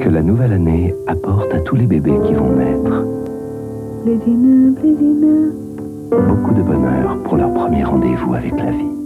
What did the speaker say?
que la nouvelle année apporte à tous les bébés qui vont naître. Beaucoup de bonheur pour leur premier rendez-vous avec la vie.